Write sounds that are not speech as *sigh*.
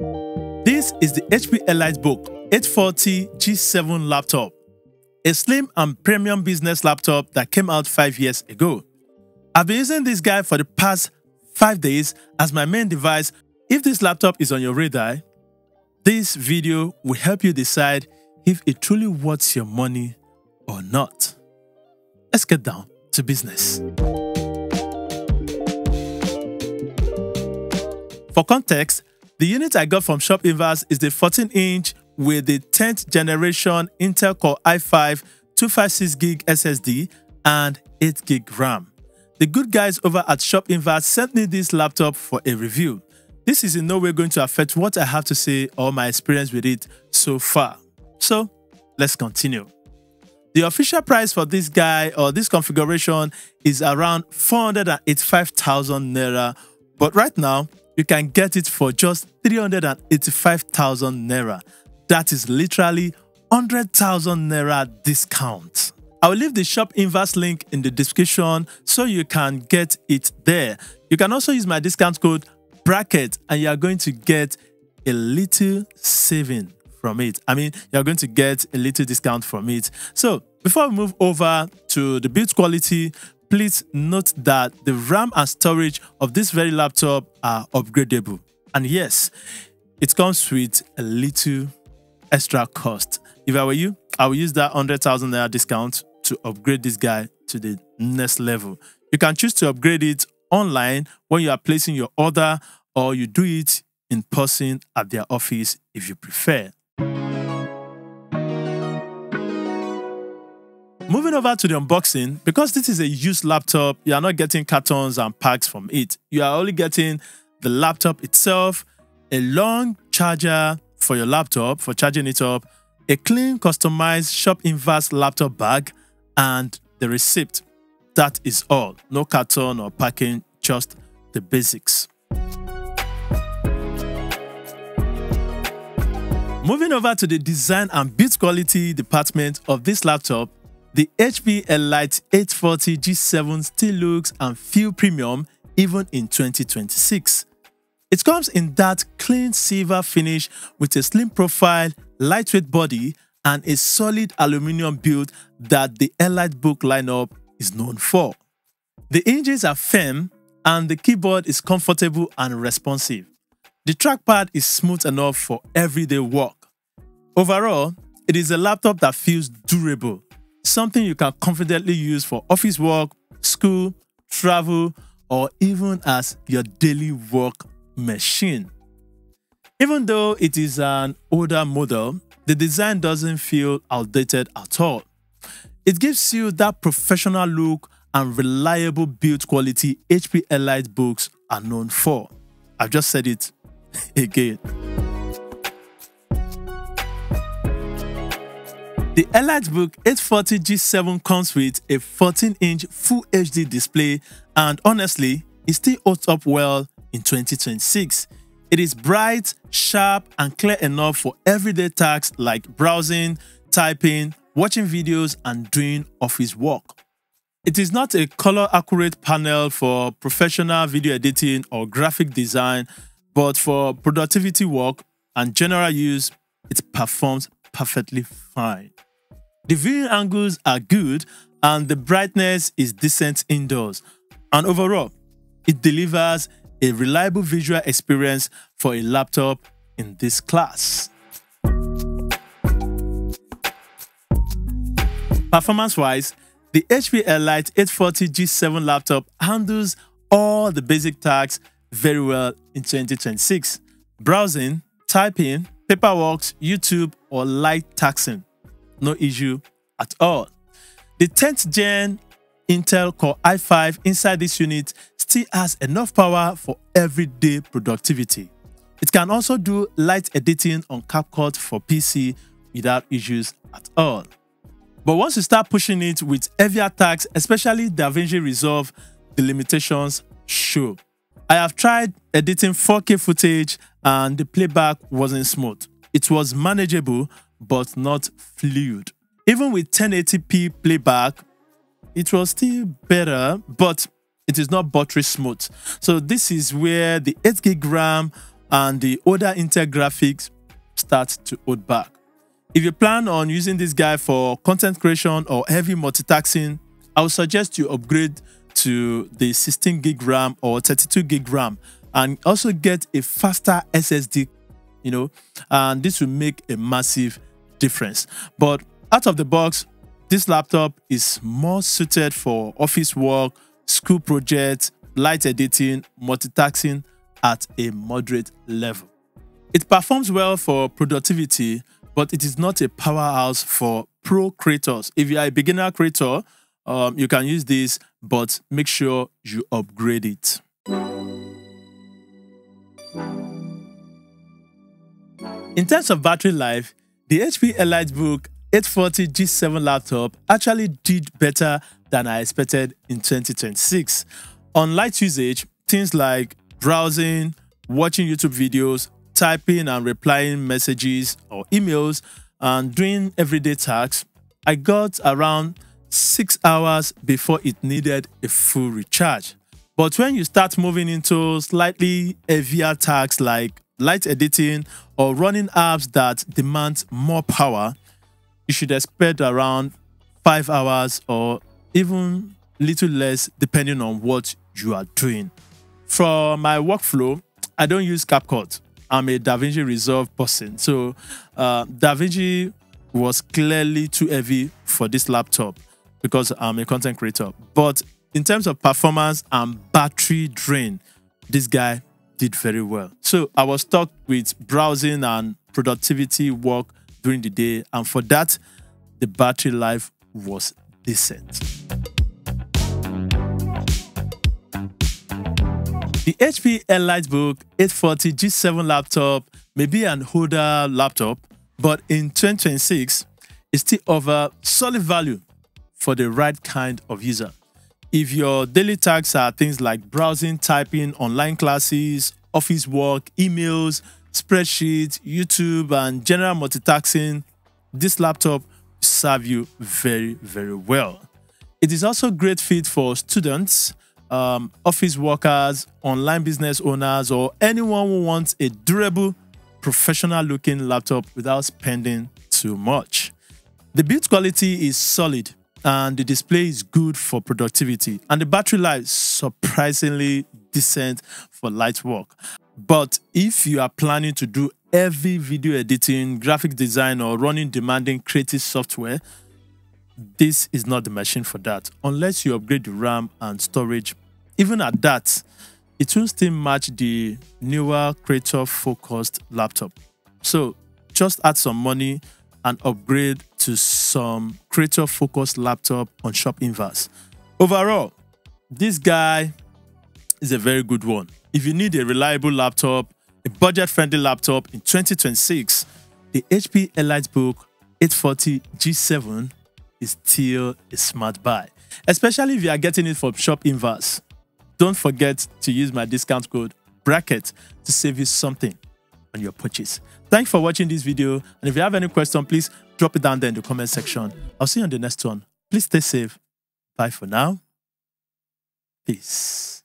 This is the HP EliteBook 840 G7 laptop, a slim and premium business laptop that came out five years ago. I've been using this guy for the past five days as my main device. If this laptop is on your radar, this video will help you decide if it truly worth your money or not. Let's get down to business. For context, the unit I got from ShopInverse is the 14 inch with the 10th generation Intel Core i5 256GB SSD and 8GB RAM. The good guys over at ShopInverse sent me this laptop for a review. This is in no way going to affect what I have to say or my experience with it so far. So, let's continue. The official price for this guy or this configuration is around 485,000 naira, but right now you can get it for just 385,000 naira. That is literally 100,000 naira discount. I will leave the ShopInverse link in the description so you can get it there. You can also use my discount code bracket and you are going to get a little saving from it. I mean, you're going to get a little discount from it. So, before we move over to the build quality, please note that the RAM and storage of this very laptop are upgradable. And yes, it comes with a little extra cost. If I were you, I would use that 100,000 naira discount to upgrade this guy to the next level. You can choose to upgrade it online when you are placing your order or you do it in person at their office if you prefer. Moving over to the unboxing, because this is a used laptop, you are not getting cartons and packs from it. You are only getting the laptop itself, a long charger for your laptop for charging it up, a clean customized ShopInverse laptop bag, and the receipt. That is all. No carton or packing, just the basics. Moving over to the design and build quality department of this laptop, the HP Elite 840 G7 still looks and feel premium even in 2026. It comes in that clean silver finish with a slim profile, lightweight body, and a solid aluminum build that the EliteBook lineup is known for. The hinges are firm and the keyboard is comfortable and responsive. The trackpad is smooth enough for everyday work. Overall, it is a laptop that feels durable, something you can confidently use for office work, school, travel, or even as your daily work machine. Even though it is an older model, the design doesn't feel outdated at all. It gives you that professional look and reliable build quality HP EliteBooks are known for. I've just said it *laughs* again. The EliteBook 840 G7 comes with a 14 inch Full HD display, and honestly, it still holds up well in 2026. It is bright, sharp, and clear enough for everyday tasks like browsing, typing, watching videos, and doing office work. It is not a color accurate panel for professional video editing or graphic design, but for productivity work and general use, it performs perfectly fine. The viewing angles are good and the brightness is decent indoors. And overall, it delivers a reliable visual experience for a laptop in this class. Performance wise, the HP Elite 840 G7 laptop handles all the basic tasks very well in 2026. Browsing, typing, paperwork, YouTube, or light taxing. No issue at all. The 10th gen Intel Core i5 inside this unit still has enough power for everyday productivity. It can also do light editing on CapCut for PC without issues at all. But once you start pushing it with heavier tasks, especially DaVinci Resolve, the limitations show. I have tried editing 4K footage and the playback wasn't smooth. It was manageable, but not fluid. Even with 1080p playback, it was still better, but it is not buttery smooth. So this is where the 8 gig RAM and the older Intel graphics start to hold back. If you plan on using this guy for content creation or heavy multitasking, I would suggest you upgrade to the 16 gig RAM or 32 gig RAM and also get a faster SSD, you know, and this will make a massive difference. But out of the box, this laptop is more suited for office work, school projects, light editing, multitasking at a moderate level. It performs well for productivity, but it is not a powerhouse for pro creators. If you are a beginner creator, um, you can use this, but make sure you upgrade it. In terms of battery life, the HP EliteBook 840 G7 laptop actually did better than I expected in 2026. On light usage, things like browsing, watching YouTube videos, typing and replying messages or emails, and doing everyday tasks, I got around six hours before it needed a full recharge. But when you start moving into slightly heavier tasks like light editing or running apps that demand more power, you should expect around five hours or even little less depending on what you are doing. For my workflow, I don't use CapCut. I'm a DaVinci Resolve person. So uh, DaVinci was clearly too heavy for this laptop because I'm a content creator. But in terms of performance and battery drain, this guy did very well. So I was stuck with browsing and productivity work during the day, and for that, the battery life was decent. The HP EliteBook 840 G7 laptop may be an older laptop, but in 2026, it's still over solid value for the right kind of user. If your daily tasks are things like browsing, typing, online classes, office work, emails, spreadsheets, YouTube, and general multitasking, this laptop serve you very, very well. It is also a great fit for students, um, office workers, online business owners, or anyone who wants a durable, professional looking laptop without spending too much. The build quality is solid and the display is good for productivity and the battery life surprisingly decent for light work. But if you are planning to do heavy video editing, graphic design, or running demanding creative software, this is not the machine for that unless you upgrade the RAM and storage. Even at that, it will still match the newer creator focused laptop. So just add some money and upgrade to some creator focused laptop on ShopInverse. Overall, this guy is a very good one. If you need a reliable laptop, a budget friendly laptop in 2026, the HP EliteBook 840 G7 is still a smart buy, especially if you are getting it from ShopInverse. Don't forget to use my discount code bracket to save you something on your purchase. Thanks for watching this video. And if you have any question, please drop it down there in the comment section. I'll see you on the next one. Please stay safe. Bye for now. Peace.